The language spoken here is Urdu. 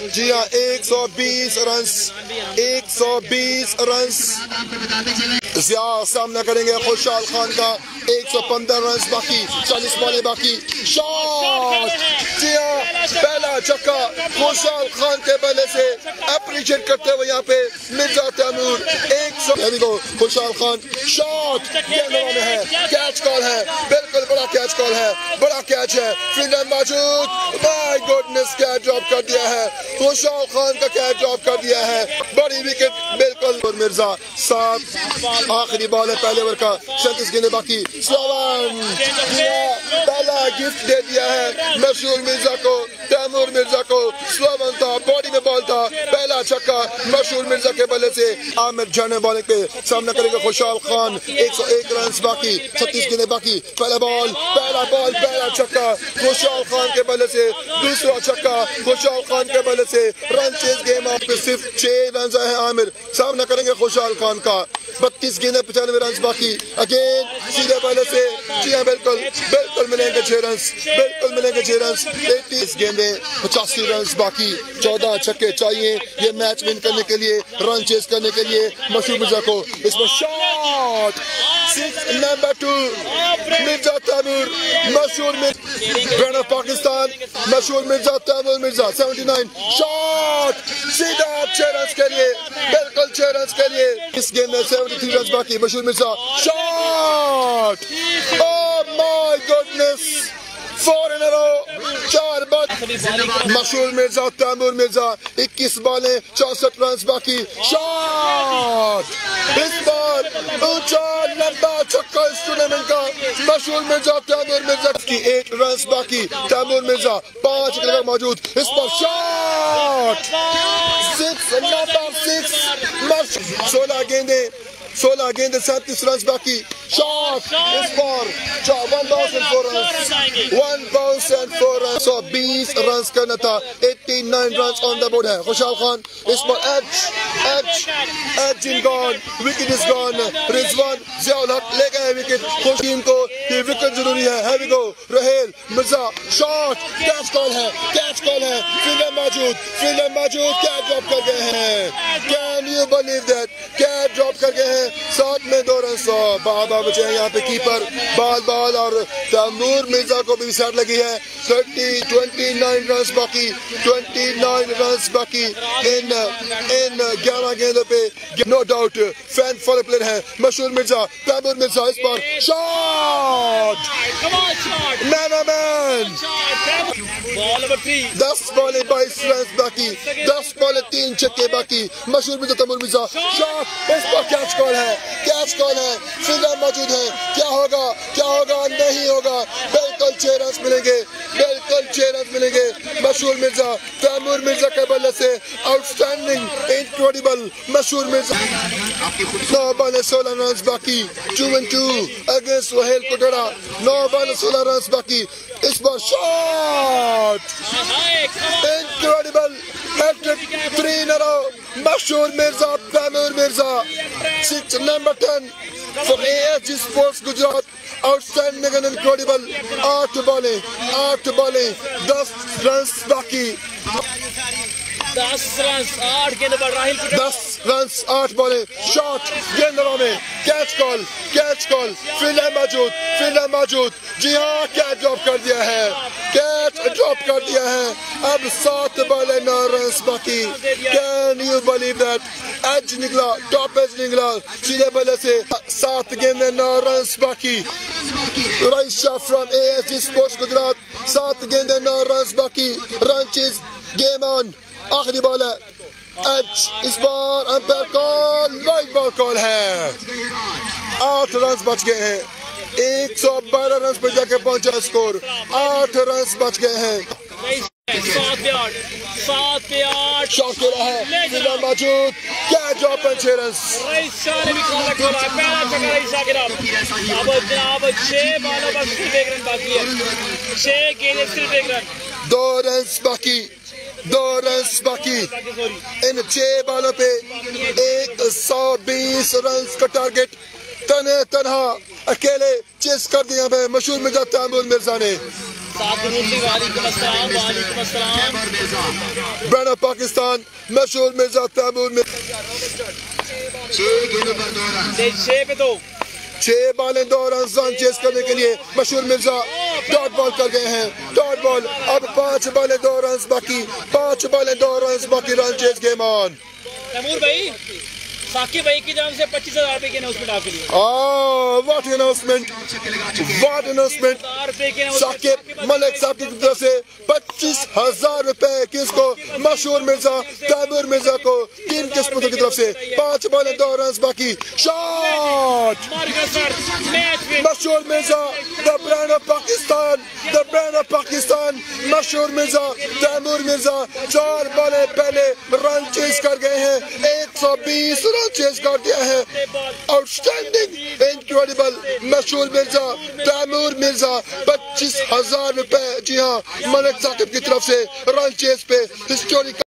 جی ہاں ایک سو بیس رنس ایک سو بیس رنس زیادہ سامنا کریں گے خوشحال خان کا، ایک سو پندرہ رنس باقی، چالیس بالے باقی۔ شاٹ! جی ہاں پہلا چکا، خوشحال خان کے بلے سے اپریشیٹ کرتے ہوئے یہاں پہ مرزا تیمور، ایک سو یعنی خوشحال خان، شاٹ گیندوں میں ہے، کیچ کال ہے، بالکل بڑا کیچ کال ہے، بڑا کیچ ہے فیلڈر موجود مائی گوڈنس کیچ ڈراپ کر دیا ہے، خوشحال خان کا کیچ ڈراپ کر دیا ہے، بڑی وکٹ بالکل۔ مرزا سات آخری بال ہے، پہلے اوور کا سینتیس گیندے باقی سلوان پہلا گفٹ دے دیا ہے، مشہور مرزا کو، تیمور مرزا کو سلوان تھا باڈی میں بال تھا، پہلا چھکا، مشہور مرزا کے بلے سے عامر جانے والے پہ سامنا کرے گا خوشحال خان۔ ایک سو ایک رنس باقی، چھتیس گیندے باقی۔ پہلا بال پہلا بال پہلا چھکا۔ خوشحال خان کے بلے سے دوسرا چھکا۔ خوشحال خان کے بلے سے رن چیز گیم آپ پہ صرف چھ رنز ہے عامر۔ سامنا کریں گے خوشحال خان کا۔ بتیس گیندے، پچانوے رنز باقی۔ اگین سیدھے بلے سے۔ جی ہاں بالکل بالکل ملیں گے چھ رنز بالکل ملیں گے چھ رنز تینتیس گیندے، پچاسی رنز باقی۔ چودہ چھکے چاہیے۔ یہ میچ ون کرنے کے لیے رن چیز کرنے کے لیے مشہور مرزا کو اس میں shot number two Mirza Taimur مشہور برین آف پاکستان، مشہور Mirza Taimur Mirza seventy nine shot سیدھا چھ رنز کے لیے، بالکل چھ رنز کے لیے اس گیم میں سیونٹی تھری رنز باقی، مشہور Mirza, shot! Four in row چار بال۔ مشہور مرزا، تیمور مرزا، اکیس بالیں چونسٹھ رنز باقی۔ شاٹ۔ اس بار اونچا لمبا چھکا اس ٹورنامنٹ کا۔ مشہور مرزا، تیمور مرزا۔ کی ایک رنز باقی۔ تیمور مرزا پانچ کلر موجود۔ اس پر شاٹ۔ Six number six. سولہ گیندیں سولہ گیندے، سینتیس رنز باقی۔ شاٹ اس پر one thousand four runs one thousand four runs سو بیس رنز کرنا تھا eighty nine runs on the board ہے خوشحال خان اس پر edge edge edge and gone wicket us gone Rizwan Zia ul-Haq لے گئے وکٹ خوش ٹیم کو یہ وکٹ ضروری ہے. Heavy go Raheel Mirza shot catch call ہے. کیچ کال ہے. فیلڈر موجود. فیلڈر موجود. کیچ ڈراپ کر گئے ہیں. Can you believe that catch drop کر گئے ہیں. ساتھ میں دو رن سو بابا بچے ہیں یہاں پہ کیپر، بال بال اور تیمور مرزا کو بھی سیٹ لگی ہے۔ تھرٹی، ٹوینٹی نائن رنس باقی، ٹوینٹی نائن رنس باقی۔ ان ان گیارہ گیندوں پہ no doubt fan follow player ہے مشہور مرزا تیمور مرزا اس پر۔ شاٹ! مین مین دس بالیں بائیس رنس باقی، دس بالیں تین چکے باقی۔ مشہور مرزا تیمور مرزا، شاٹ! اس پر کیچ کال ہے، کیچ کال ہے۔ فیلڈر موجود ہے۔ کیا ہوگا؟ کیا ہوگا؟ نہیں ہوگا۔ بالکل رنس ملیں گے۔ بالکل رنس ملیں گے۔ مشہور مرزا تیمور مرزا کے بلے سے آؤٹ سٹینڈنگ انکریڈیبل مشہور مرزا۔ نو بالے سولہ رنس باقی۔ Two in two against Waheel Kotra. نو بالے سولہ رنس باقی۔ اس بار shot incredible hat-trick three in row مشہور Mirza Taimur Mirza six number ten four A S G sports Gujrat outstanding and incredible آٹھ بالیں آٹھ بالیں دس رنس باقی۔ دس رنس آٹھ گیند پر راہل دس رنس آٹھ بالیں۔ شاٹ گیندروں میں۔ Catch call catch call fielder موجود فیلڈر موجود۔ جی ہاں کیچ ڈراپ کر دیا ہے۔ کیچ کر دیا ہے۔ اب سات بالیں نو رنس باقی۔ Can you believe that edge نکلا ٹاپ ایج نکلا۔ سیدھے بلے سے سات گیندیں نو رنس باقی۔ Raisha from A S G sports Gujrat سات گیندیں نو رنس باقی رنچز گیم آن آخری بال ہے۔ ایچ اس بار umpire call light ball call ہے۔ آٹھ رنز بچ گئے ہیں۔ ایک سو بارہ رنز پہ جا کے پہنچا سکور آٹھ رنز بچ گئے ہیں. سات پہ آٹھ سات پہ آٹھ شاٹ ہے. فیلڈر موجود. کیا ڈراپ ہے چھ رنز رئیسہ نے بھی کھانا کھولا ہے پہلا چکا رئیسہ کے نام اب جناب چھ بالوں پر صرف ایک رن باقی ہے چھ گیندے صرف ایک رن دو رنز باقی. دو رنز باقی. ان چھ بالوں پہ ایک سو بیس رنز کا ٹارگٹ تنہ تنہا اکیلے چیز کر دیا میں مشہور مجھا تعمل مرزا نے بینا پاکستان، مشہور مرزا تعمل مرزا چھے بالیں دو رنزان چیز کرنے کے لیے مشہور مرزا ڈاٹ بال کر گئے ہیں۔ ڈاٹ بال، اب پانچ بالیں دو رنز باقی، پانچ بالیں دو رنز باقی رن چیز گیم آن تیمور بھائی بھائی کی سے پچیس ہزار روپے اناؤنسمنٹ آپ کے لیے۔ واٹ اناؤنسمنٹ ملک صاحب کی طرف سے پچیس ہزار روپے کس کو؟ مشہور مرزا تیمور مرزا کو تین قسمتوں کی طرف سے پانچ بالے دو رنز باقی شاٹ۔ مشہور Mirza the brand of Pakistan the brand of Pakistan مشہور مرزا تیمور مرزا چار بالے پہلے رن چیز کر گئے ہیں ایک سو بیس رن چیز کر دیا ہے۔ آؤٹسٹینڈنگ انکریڈیبل مشہور مرزا تیمور مرزا پچیس ہزار روپے۔ جی ہاں ملک ثاقب کی طرف سے رائل چیز پہ۔ ہسٹوریکل